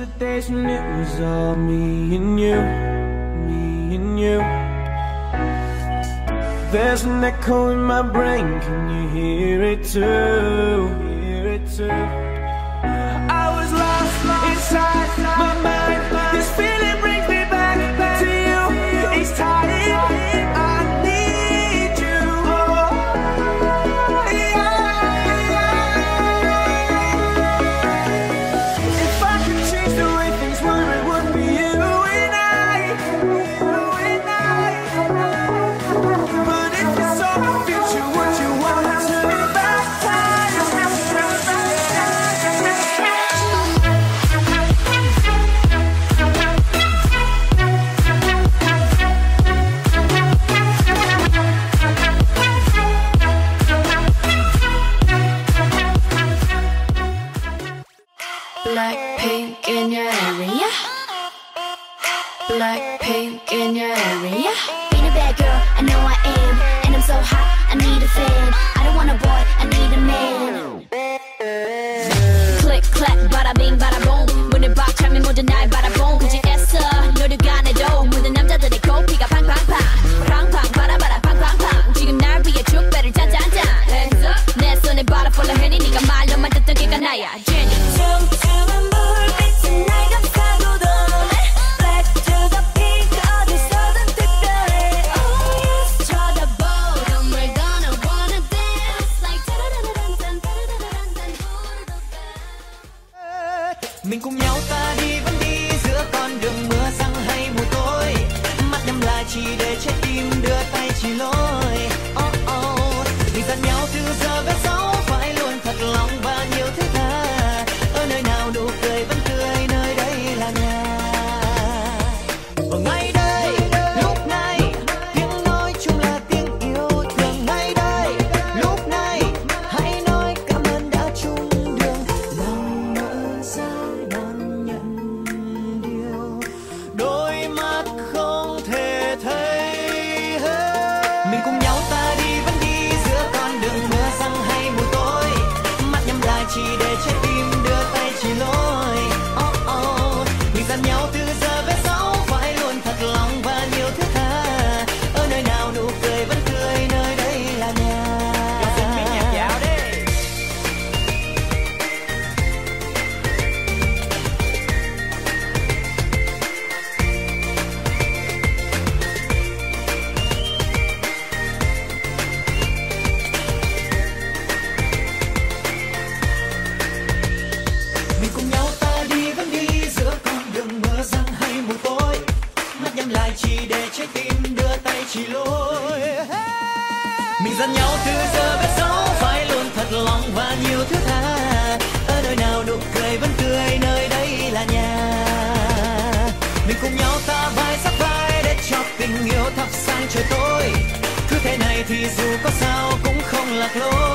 the days when it was all me and you, me and you. There's an echo in my brain, can you hear it too, hear it too. Black pink in your area. Black pink in your area. Being a bad girl, I know I am. And I'm so hot, I need mình cùng nhau ta đi, vẫn đi giữa con đường mưa răng hay mùa tối mắt nhắm lại chỉ để trái tim đưa tay chỉ lối oh oh. Mình dặn nhau từ giờ về sau. chỉ lối mình dặn nhau từ giờ biết sáu phải luôn thật lòng và nhiều thứ tha. Ở nơi nào nụ cười vẫn tươi nơi đây là nhà. Mình cùng nhau ta vai sát vai để cho tình yêu thắp sáng trời tối cứ thế này thì dù có sao cũng không lạc lối.